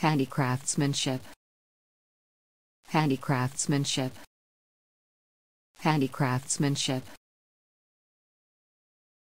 Handicraftsmanship. Handicraftsmanship. Handicraftsmanship.